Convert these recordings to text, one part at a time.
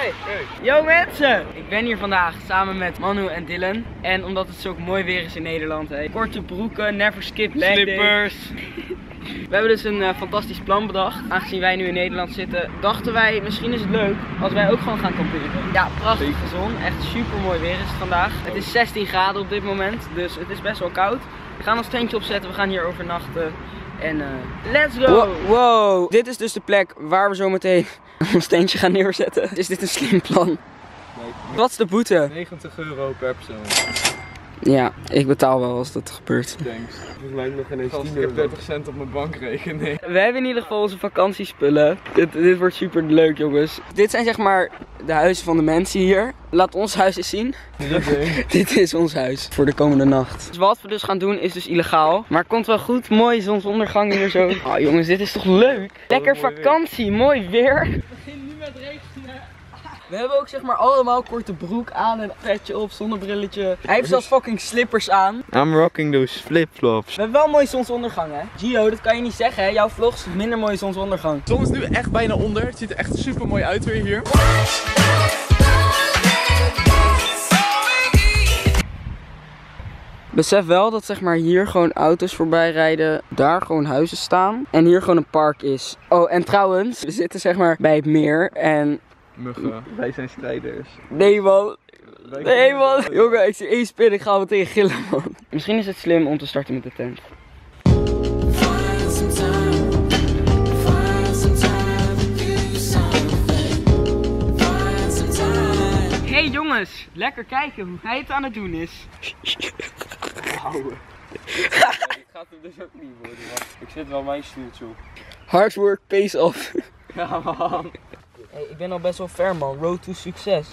Hey. Yo mensen! Ik ben hier vandaag samen met Manu en Dylan. En omdat het zo mooi weer is in Nederland, hè, korte broeken, never skip leg. Slippers. We hebben dus een eh, fantastisch plan bedacht. Aangezien wij nu in Nederland zitten, dachten wij misschien is het leuk als wij ook gewoon gaan kamperen. Ja, prachtige zon. Echt super mooi weer is het vandaag. Het is 16 graden op dit moment, dus het is best wel koud. We gaan ons tentje opzetten, we gaan hier overnachten. En eh, let's go! Wow, wow, dit is dus de plek waar we zo meteen ons tentje gaan neerzetten. Is dit een slim plan? Wat is de boete? 90 euro per persoon. Ja, ik betaal wel als dat gebeurt. Thanks. Volgens mij nog ineens 10 Ik heb 30 cent op mijn bankrekening. We hebben in ieder geval onze vakantiespullen. Dit, dit wordt super leuk jongens. Dit zijn zeg maar de huizen van de mensen hier. Laat ons huis eens zien. Dit is ons huis voor de komende nacht. Dus wat we dus gaan doen is dus illegaal. Maar het komt wel goed. Mooi zonsondergang hier zo. Oh jongens, dit is toch leuk? Lekker vakantie, mooi weer. Het begint nu met regenen. We hebben ook zeg maar allemaal korte broek aan en petje op, zonnebrilletje. Hij heeft zelfs fucking slippers aan. I'm rocking those flip-flops. We hebben wel mooi zonsondergang hè. Gio, dat kan je niet zeggen hè. Jouw vlogs minder mooie zonsondergang. De zon is nu echt bijna onder. Het ziet er echt super mooi uit weer hier. Besef wel dat zeg maar hier gewoon auto's voorbij rijden, daar gewoon huizen staan en hier gewoon een park is. Oh, en trouwens, we zitten zeg maar bij het meer en... Muggen. Wij zijn strijders. Nee man, nee man. Jongen, ik zie één spin, ik ga meteen gillen man. Misschien is het slim om te starten met de tent. Hey jongens, lekker kijken hoe hij het aan het doen is. Dit gaat hem dus ook niet worden. Ik zit wel mijn stoeltje op. Hard work pays off. Ja man. Hey, ik ben al best wel ver man, road to succes.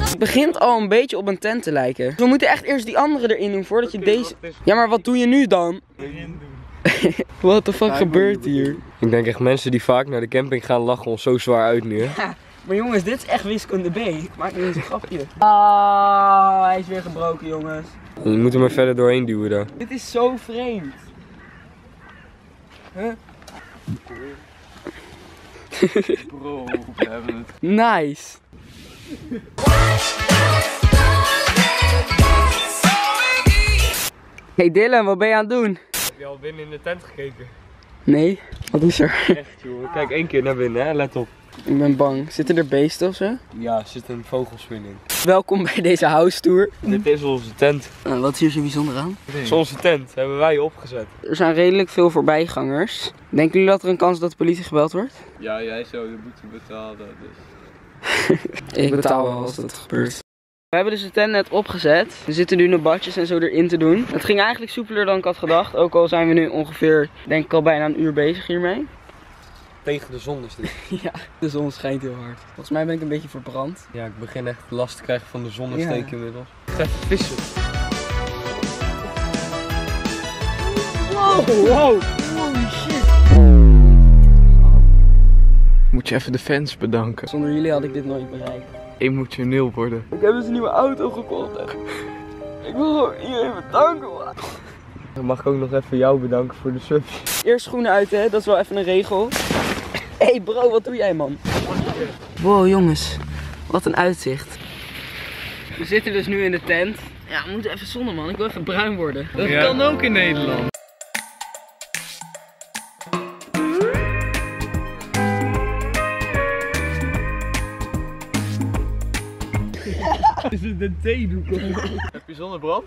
Het begint al een beetje op een tent te lijken. We moeten echt eerst die andere erin doen voordat je deze... Ja, maar wat doe je nu dan? What the fuck gebeurt hier? Ik denk echt mensen die vaak naar de camping gaan lachen ons zo zwaar uit nu. hè. Maar jongens, dit is echt wiskunde B. Ik maak niet eens een grapje. Ah, hij is weer gebroken jongens. Je moet hem er verder doorheen duwen dan. Dit is zo vreemd. Bro, we hebben het. Nice. Hey Dylan, wat ben je aan het doen? Heb je al binnen in de tent gekeken? Nee, wat is er? Echt joh. Kijk één keer naar binnen hè, let op. Ik ben bang. Zitten er beesten of zo? Ja, er zit een vogelspin in. Welkom bij deze house tour. Dit is onze tent. Nou, wat is hier zo bijzonder aan? Dit is onze tent, hebben wij opgezet. Er zijn redelijk veel voorbijgangers. Denken jullie dat er een kans is dat de politie gebeld wordt? Ja, jij zou de boete betalen. Dus. Ik betaal wel als dat gebeurt. We hebben dus de tent net opgezet. We zitten nu nog badjes en zo erin te doen. Het ging eigenlijk soepeler dan ik had gedacht. Ook al zijn we nu ongeveer, denk ik al bijna een uur bezig hiermee. Tegen de zon is dit. Ja, de zon schijnt heel hard. Volgens mij ben ik een beetje verbrand. Ja, ik begin echt last te krijgen van de zonnesteek Ja. inmiddels. Ik ga even vissen. Wow, wow, holy shit. Moet je even de fans bedanken. Zonder jullie had ik dit nooit bereikt. Emotioneel worden. Ik heb dus een nieuwe auto gekocht. Ik wil gewoon iedereen bedanken man. Dan mag ik ook nog even jou bedanken voor de sub. Eerst schoenen uit hè, dat is wel even een regel. Hé hey bro, wat doe jij man? Wow jongens, wat een uitzicht. We zitten dus nu in de tent. Ja, we moeten even zonnen man, ik wil even bruin worden. Dat kan ook in Nederland. Is het een theedoek? Heb je zonnebrand?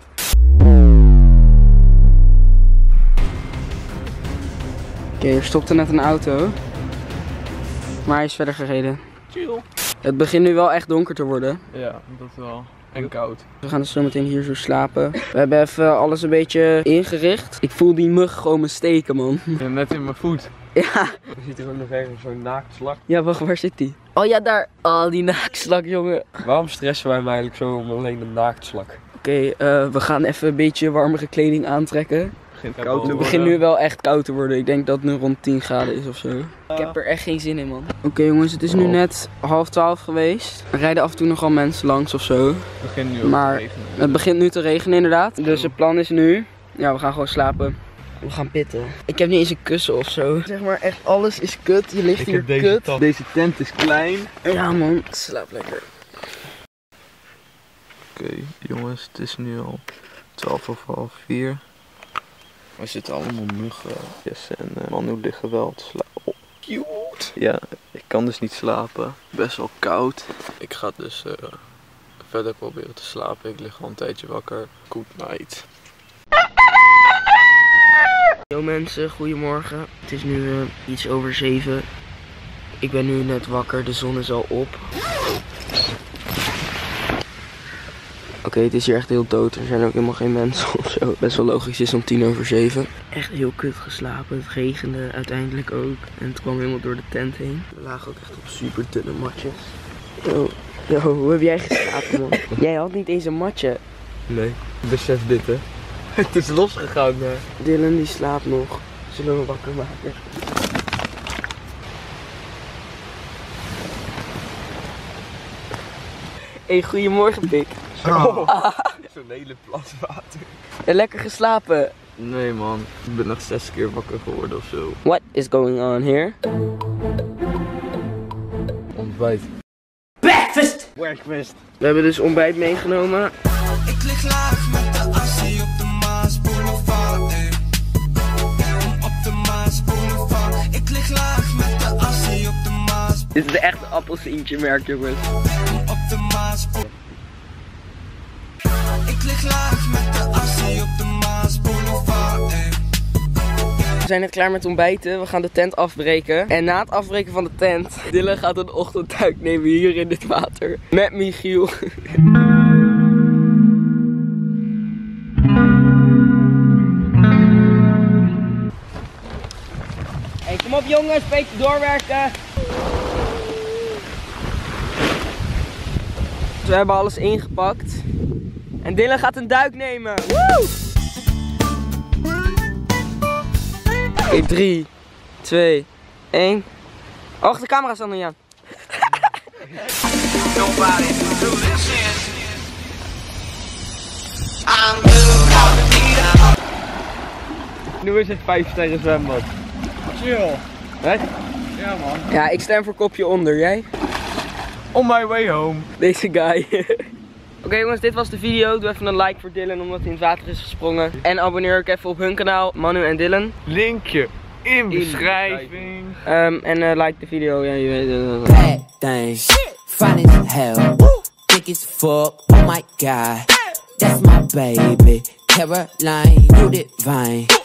Oké, er stopte net een auto. Maar hij is verder gereden. Chill. Het begint nu wel echt donker te worden. Ja, dat wel. En koud. We gaan dus zo meteen hier zo slapen. We hebben even alles een beetje ingericht. Ik voel die mug gewoon me steken man. Ja, net in mijn voet. Ja, Je ziet er ook nog ergens zo'n naaktslak. ja wacht, waar zit die? Oh ja, daar. Oh, die naakslak jongen. Waarom stressen wij me eigenlijk zo om alleen een naaktslak? Oké, eh, we gaan even een beetje warmere kleding aantrekken. Begint Ja, koud te Het begint nu wel echt koud te worden. Ik denk dat het nu rond 10 graden is of zo. Ik heb er echt geen zin in, man. Oké, jongens, het is nu net half twaalf geweest. Er rijden af en toe nog wel mensen langs of zo. Het begint nu ook Maar te regenen. Het begint nu te regenen, inderdaad. Dus het plan is nu. Ja, we gaan gewoon slapen. We gaan pitten. Ik heb niet eens een kussen of zo. Zeg maar echt alles is kut. Je ligt Ik hier heb deze kut. Deze tent is klein. Ja man, slaap lekker. Oké, jongens, het is nu al 12 of half 4. We zitten allemaal muggen. Jesse en uh, Manu liggen wel te slapen. Oh, cute! Ja, ik kan dus niet slapen. Best wel koud. Ik ga dus eh, verder proberen te slapen. Ik lig al een tijdje wakker. Good night. Yo mensen, goedemorgen. Het is nu eh, iets over 7. Ik ben nu net wakker, de zon is al op. Oké, het is hier echt heel dood. Er zijn ook helemaal geen mensen of zo. Best wel logisch is om tien over zeven. Echt heel kut geslapen. Het regende uiteindelijk ook. En het kwam helemaal door de tent heen. We lagen ook echt op super dunne matjes. Yo, yo hoe heb jij geslapen man? jij had niet eens een matje. Nee, besef dit hè. Het is losgegaan. hè. Dylan die slaapt nog. Zullen we hem wakker maken? Hey, goedemorgen Pik. Zo'n hele plas water. En lekker geslapen. Nee man, ik ben nog zes keer wakker geworden of zo. What is going on here? Ontbijt. We hebben dus ontbijt meegenomen. Ik lig laag met de assie op de Maas Boulevard. ey. Ey, Op de Maas Boulevard. Ik lig laag met de assie op de Maas Dit is de echte appelsientje merk jongens. op de Maas. Met de assie op de Maas Boulevard. ey. We zijn net klaar met ontbijten. We gaan de tent afbreken. En na het afbreken van de tent, Dylan gaat een ochtendduik nemen hier in dit water. Met Michiel. Kom op jongens, beetje doorwerken. We hebben alles ingepakt. En Dylan gaat een duik nemen. Woe! Oké, 3, 2, 1. Oh, de camera staat nog niet aan. Nu is het 5 sterren zwembad. Chill. Hè? Ja man. Ja, ik stem voor kopje onder. Jij? On my way home. Deze guy. Oké jongens, dit was de video. Doe even een like voor Dylan omdat hij in het water is gesprongen. En abonneer ook even op hun kanaal, Manu en Dylan. Linkje in beschrijving. Ehm, en eh, like de video. Ja, je weet het. bad things. Fine as hell. Thick as fuck. Oh my god. That's my baby. Caroline, you divine.